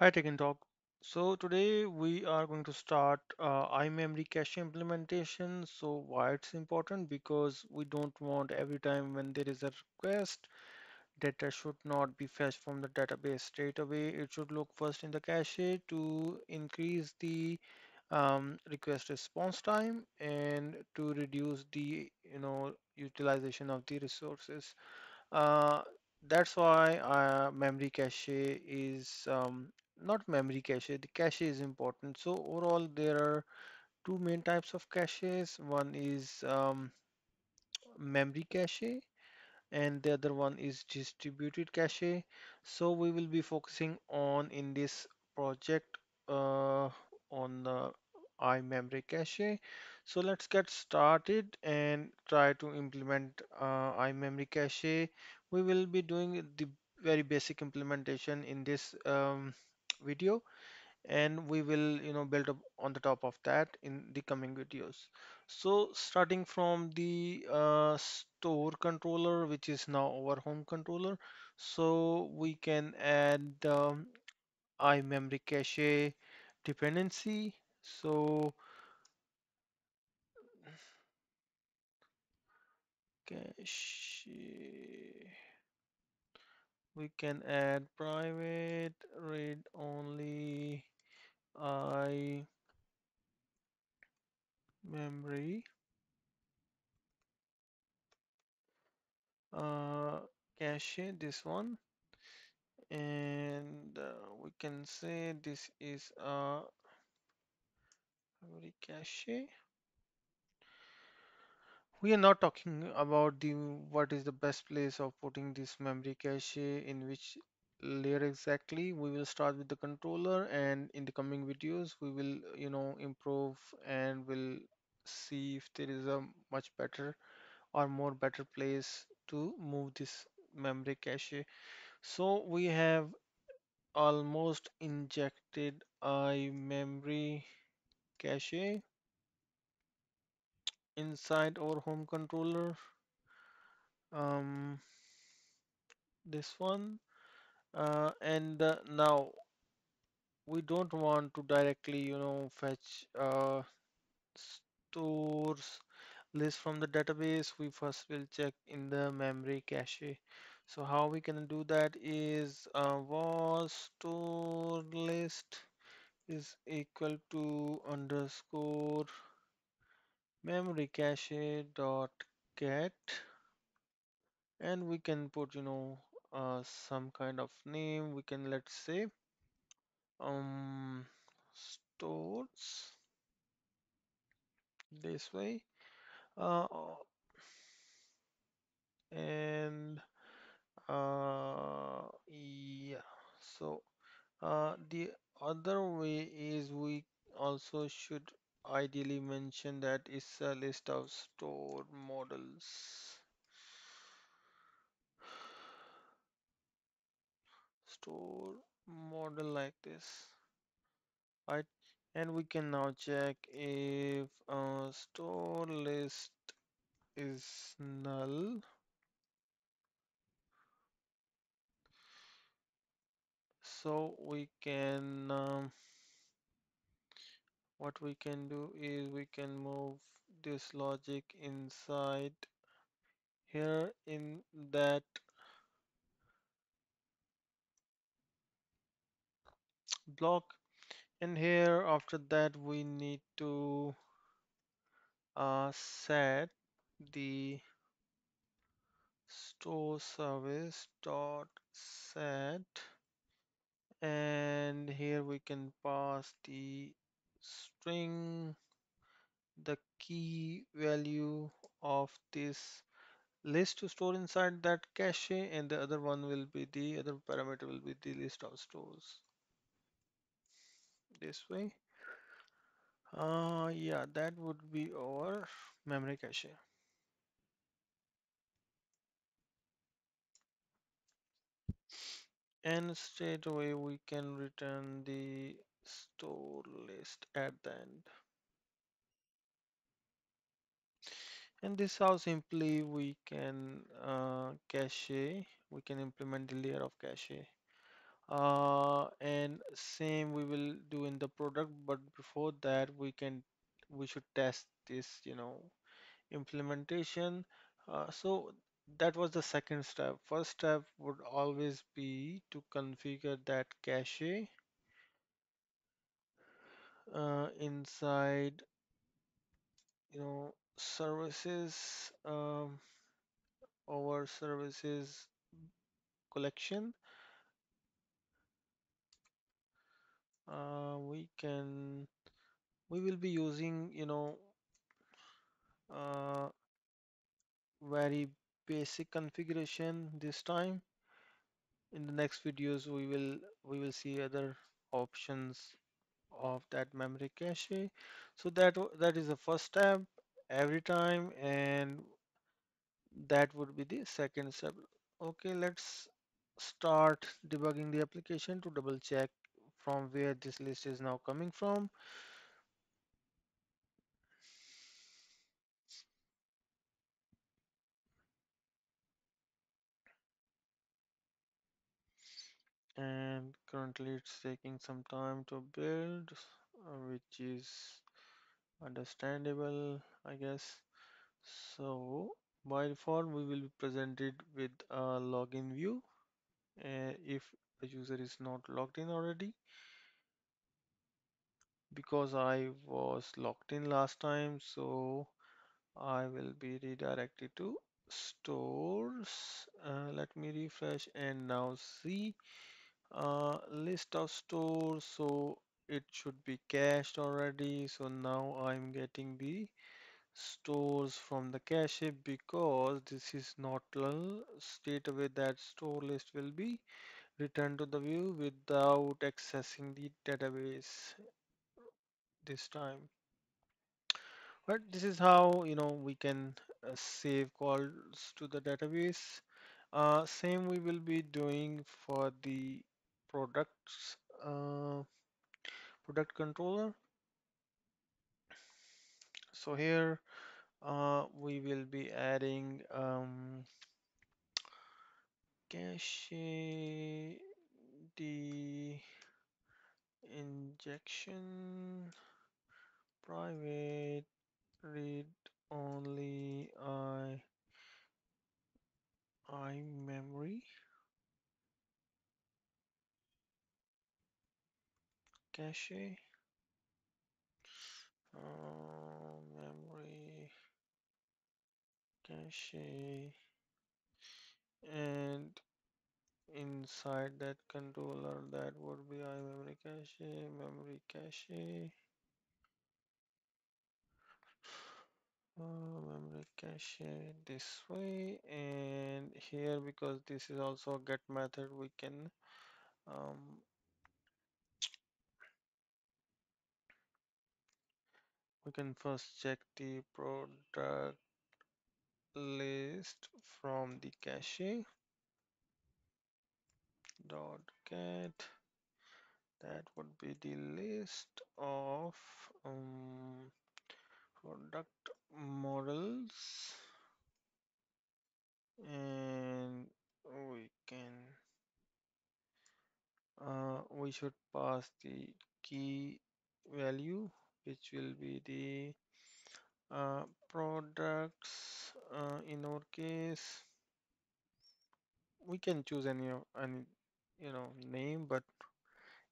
Hi, Tech In Talk. So today we are going to start uh, iMemory cache implementation. So why it's important? Because we don't want every time when there is a request, data should not be fetched from the database straight away. It should look first in the cache to increase the um, request response time and to reduce the you know utilization of the resources. Uh, that's why uh, memory cache is um, not memory cache. The cache is important. So overall, there are two main types of caches. One is um, memory cache, and the other one is distributed cache. So we will be focusing on in this project uh, on the iMemory cache. So let's get started and try to implement uh, iMemory cache. We will be doing the very basic implementation in this um, video and we will you know build up on the top of that in the coming videos. So starting from the uh, store controller which is now our home controller so we can add um, iMemory cache dependency. So cache we can add private read only i memory uh, cache this one and uh, we can say this is a memory cache. We are not talking about the what is the best place of putting this memory cache in which layer exactly. We will start with the controller and in the coming videos we will you know improve and will see if there is a much better or more better place to move this memory cache. So we have almost injected i memory cache inside our home controller. Um, this one. Uh, and uh, now we don't want to directly, you know, fetch uh, stores list from the database. We first will check in the memory cache. So how we can do that is uh, was store list is equal to underscore memory cache dot get and we can put you know uh, some kind of name. We can let's say um stores this way. Uh, and uh, yeah. So uh, the other way is we also should ideally mention that it's a list of store models. Store model like this. Right? And we can now check if uh, store list is null. So we can um, what we can do is we can move this logic inside here in that block. And here after that we need to uh, set the store service dot set. And here we can pass the string the key value of this list to store inside that cache and the other one will be the other parameter will be the list of stores. This way. Uh yeah that would be our memory cache. And straight away we can return the store list at the end. And this how simply we can uh, cache we can implement the layer of cache. Uh, and same we will do in the product but before that we can we should test this you know implementation. Uh, so that was the second step. First step would always be to configure that cache uh, inside you know services um, our services collection. Uh, we can we will be using you know uh, very basic configuration this time. In the next videos we will we will see other options of that memory cache. So that that is the first step every time and that would be the second step. Okay let's start debugging the application to double check from where this list is now coming from. And currently it's taking some time to build uh, which is understandable I guess. So by default we will be presented with a login view uh, if the user is not logged in already. Because I was logged in last time so I will be redirected to stores. Uh, let me refresh and now see uh, list of stores so it should be cached already. So now I'm getting the stores from the cache because this is not null straight away that store list will be returned to the view without accessing the database this time. But this is how you know we can uh, save calls to the database. Uh, same we will be doing for the products uh, product controller. So here uh, we will be adding um, cache the injection private read only i i memory cache uh, memory. Cache and inside that controller that would be iMemory cache memory cache uh, memory cache this way and here because this is also a get method we can um, we can first check the product list from the cache dot get that would be the list of um, product models. And we can uh, we should pass the key value which will be the uh, products uh, in our case we can choose any of any you know name but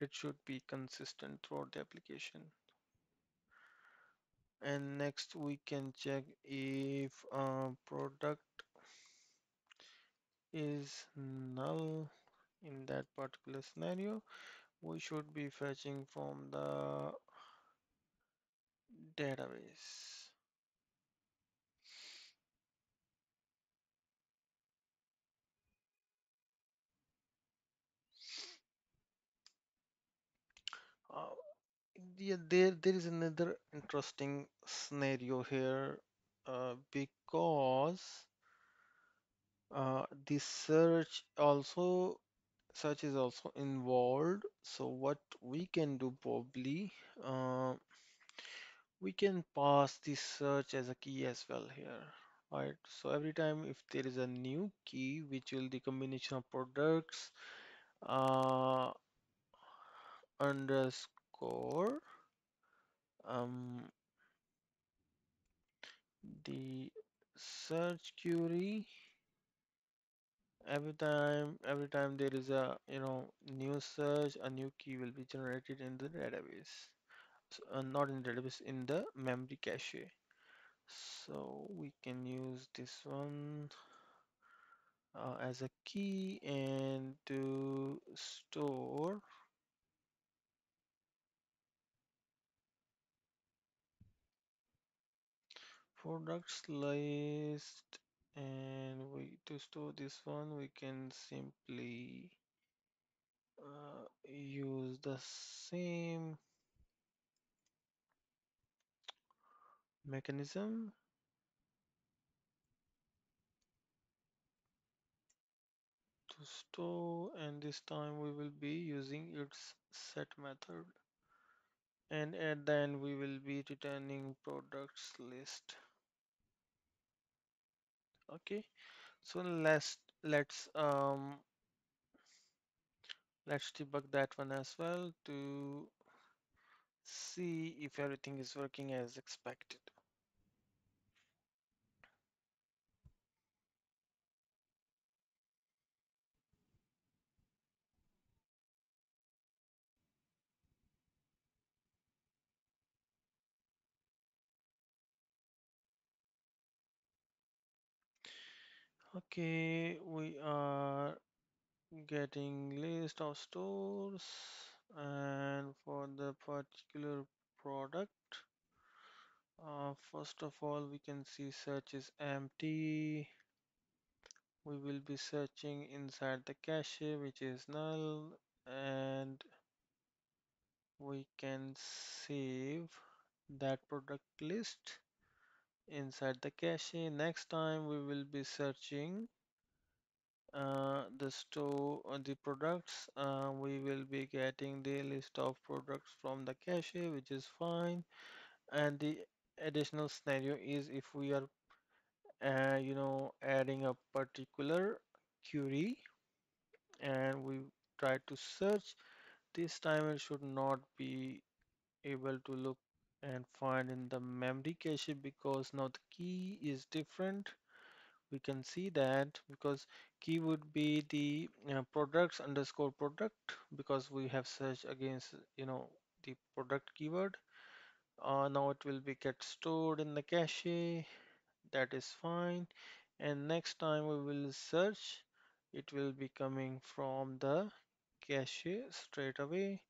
it should be consistent throughout the application. And next we can check if uh, product is null in that particular scenario. We should be fetching from the database uh, yeah, there there is another interesting scenario here uh, because uh, the search also search is also involved. So what we can do probably uh, we can pass the search as a key as well here right? So every time if there is a new key which will the combination of products uh, underscore um, the search query. Every time every time there is a you know new search a new key will be generated in the database uh, not in the database in the memory cache. So we can use this one uh, as a key and to store products list. And we to store this one we can simply uh, use the same mechanism? To store and this time we will be using its set method. And at the end we will be returning products list. Okay so let's let's um let's debug that one as well to see if everything is working as expected okay we are getting list of stores and for the particular product uh, first of all we can see search is empty. We will be searching inside the cache which is null and we can save that product list inside the cache. Next time we will be searching uh, the store uh, the products. Uh, we will be getting the list of products from the cache which is fine. And the additional scenario is if we are uh, you know adding a particular query and we try to search this time it should not be able to look and find in the memory cache because now the key is different. We can see that because key would be the uh, products underscore product because we have searched against you know the product keyword. Uh, now it will be get stored in the cache. That is fine. And next time we will search it will be coming from the cache straight away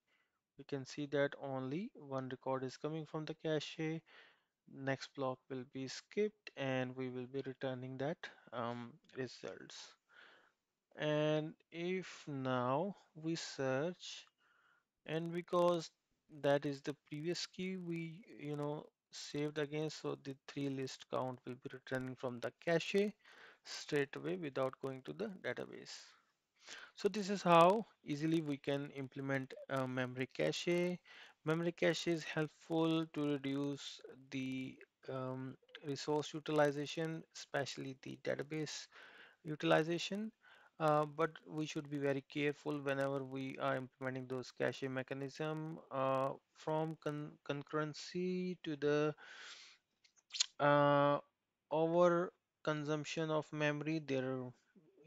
we can see that only one record is coming from the cache. Next block will be skipped and we will be returning that um, results. And if now we search and because that is the previous key we you know saved again so the three list count will be returning from the cache straight away without going to the database so this is how easily we can implement a memory cache. Memory cache is helpful to reduce the um, resource utilization especially the database utilization. Uh, but we should be very careful whenever we are implementing those cache mechanism uh, from con concurrency to the uh, over consumption of memory there are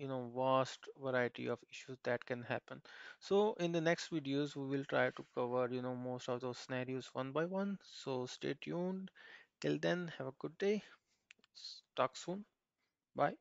you know vast variety of issues that can happen. So in the next videos we will try to cover you know most of those scenarios one by one. So stay tuned. Till then have a good day. Talk soon. Bye